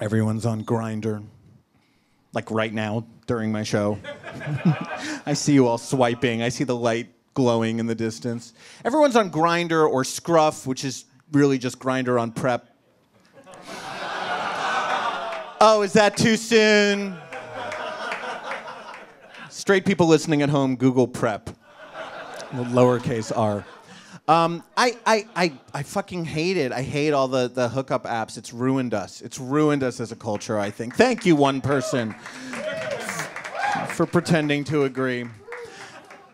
Everyone's on Grindr. Like right now during my show. I see you all swiping. I see the light glowing in the distance. Everyone's on Grindr or Scruff, which is really just Grindr on PrEP. oh, is that too soon? Straight people listening at home, Google PrEP. Lowercase r. Um, I, I, I, I fucking hate it. I hate all the, the hookup apps. It's ruined us. It's ruined us as a culture, I think. Thank you, one person, for pretending to agree.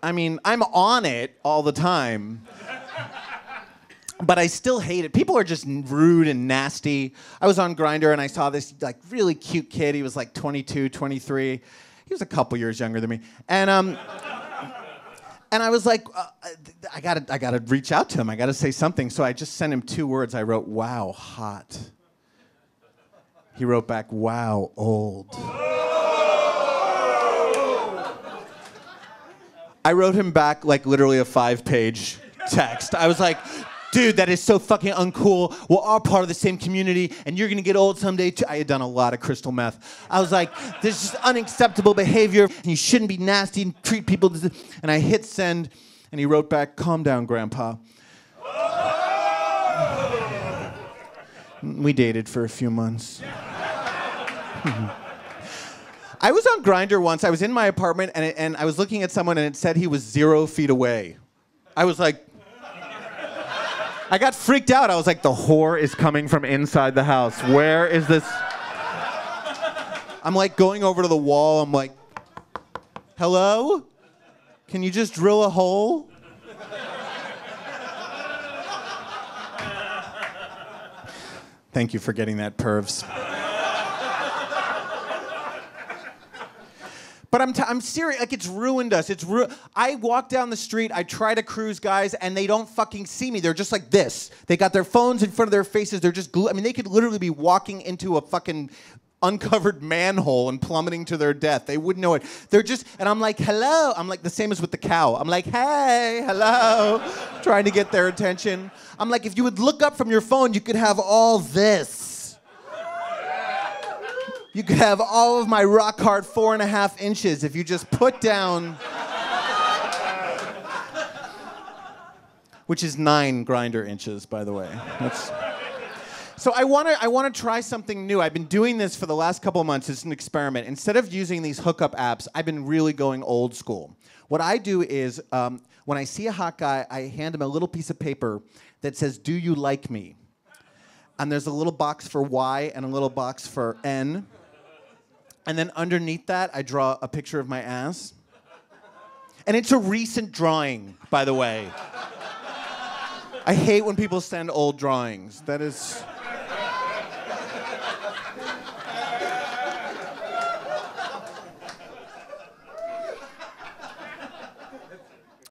I mean, I'm on it all the time. But I still hate it. People are just rude and nasty. I was on Grindr and I saw this like really cute kid. He was like 22, 23. He was a couple years younger than me. And um and I was like, uh, I gotta, I gotta reach out to him. I gotta say something. So I just sent him two words. I wrote, "Wow, hot." He wrote back, "Wow, old." I wrote him back like literally a five-page text. I was like, dude, that is so fucking uncool. We're all part of the same community, and you're gonna get old someday too. I had done a lot of crystal meth. I was like, this is unacceptable behavior, and you shouldn't be nasty and treat people. And I hit send, and he wrote back, calm down, grandpa. we dated for a few months. I was on Grindr once. I was in my apartment and, it, and I was looking at someone and it said he was zero feet away. I was like, I got freaked out. I was like, the whore is coming from inside the house. Where is this? I'm like going over to the wall. I'm like, hello? Can you just drill a hole? Thank you for getting that, pervs. But I'm, t- I'm serious. Like, it's ruined us. It's ru- I walk down the street, I try to cruise guys, and they don't fucking see me. They're just like this. They got their phones in front of their faces. They're just glue. I mean, they could literally be walking into a fucking uncovered manhole and plummeting to their death. They wouldn't know it. They're just, and I'm like, hello. I'm like, the same as with the cow. I'm like, hey, hello, trying to get their attention. I'm like, if you would look up from your phone, you could have all this. You could have all of my rock hard four and a half inches if you just put down. Which is nine Grindr inches, by the way. That's... So I want to I want to try something new. I've been doing this for the last couple months. It's an experiment. Instead of using these hookup apps, I've been really going old school. What I do is um, when I see a hot guy, I hand him a little piece of paper that says, "Do you like me?" And there's a little box for Y and a little box for N. And then underneath that, I draw a picture of my ass. And it's a recent drawing, by the way. I hate when people send old drawings. That is.